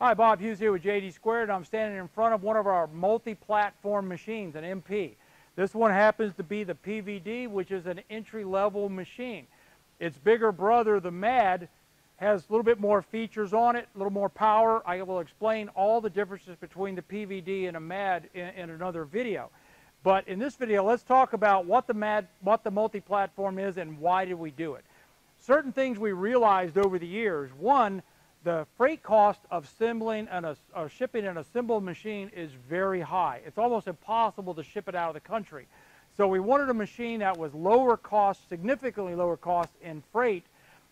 Hi, Bob Hughes here with JD Squared. I'm standing in front of one of our multi-platform machines, an MP. This one happens to be the PVD, which is an entry-level machine. Its bigger brother, the MAD, has a little bit more features on it, a little more power. I will explain all the differences between the PVD and a MAD in, in another video. But in this video, let's talk about what the MAD, what the multi-platform is and why did we do it. Certain things we realized over the years. One, the freight cost of assembling and or shipping an assembled machine is very high. It's almost impossible to ship it out of the country. So we wanted a machine that was lower cost, significantly lower cost in freight,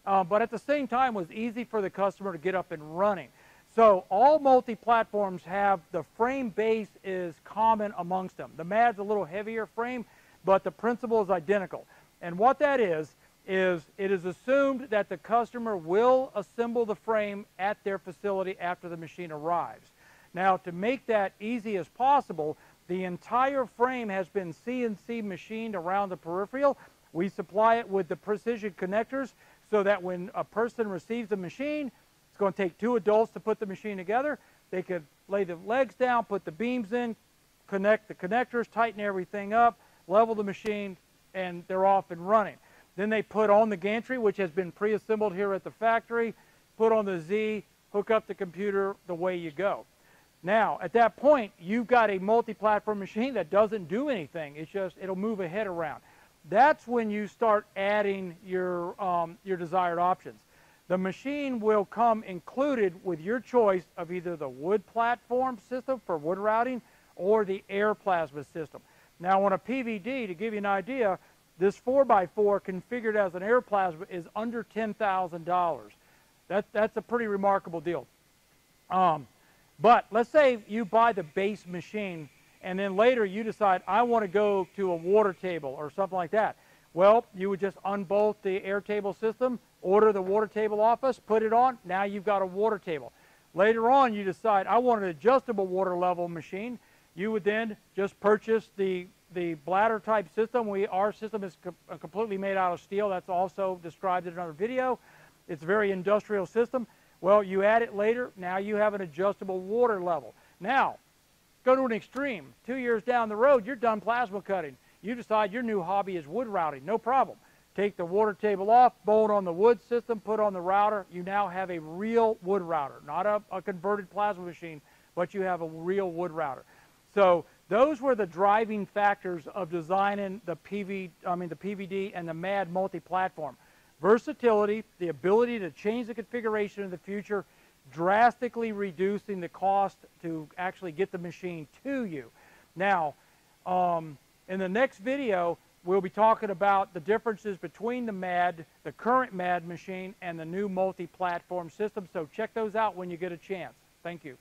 uh, but at the same time was easy for the customer to get up and running. So all multi-platforms have the frame base is common amongst them. The MAD's a little heavier frame, but the principle is identical. And what that is, is it is assumed that the customer will assemble the frame at their facility after the machine arrives. Now, to make that easy as possible, the entire frame has been CNC machined around the peripheral. We supply it with the precision connectors so that when a person receives the machine, it's going to take two adults to put the machine together. They could lay the legs down, put the beams in, connect the connectors, tighten everything up, level the machine, and they're off and running. Then they put on the gantry, which has been pre-assembled here at the factory, put on the Z, hook up the computer, the way you go. Now, at that point, you've got a multi-platform machine that doesn't do anything. It's just, it'll move a head around. That's when you start adding your, um, your desired options. The machine will come included with your choice of either the wood platform system for wood routing or the air plasma system. Now, on a PVD, to give you an idea, this 4x4 configured as an air plasma is under $10,000. That, that's a pretty remarkable deal. Um, but let's say you buy the base machine and then later you decide, I want to go to a water table or something like that. Well, you would just unbolt the air table system, order the water table office, put it on, now you've got a water table. Later on, you decide, I want an adjustable water level machine. You would then just purchase the the bladder type system, we, our system is uh, completely made out of steel. That's also described in another video. It's a very industrial system. Well, you add it later, now you have an adjustable water level. Now, go to an extreme. Two years down the road, you're done plasma cutting. You decide your new hobby is wood routing, no problem. Take the water table off, bolt on the wood system, put on the router. You now have a real wood router, not a, a converted plasma machine, but you have a real wood router. So those were the driving factors of designing the PV, I mean the PVD and the MAD multi-platform. Versatility, the ability to change the configuration in the future, drastically reducing the cost to actually get the machine to you. Now, um, in the next video, we'll be talking about the differences between the MAD, the current MAD machine, and the new multi-platform system. So check those out when you get a chance. Thank you.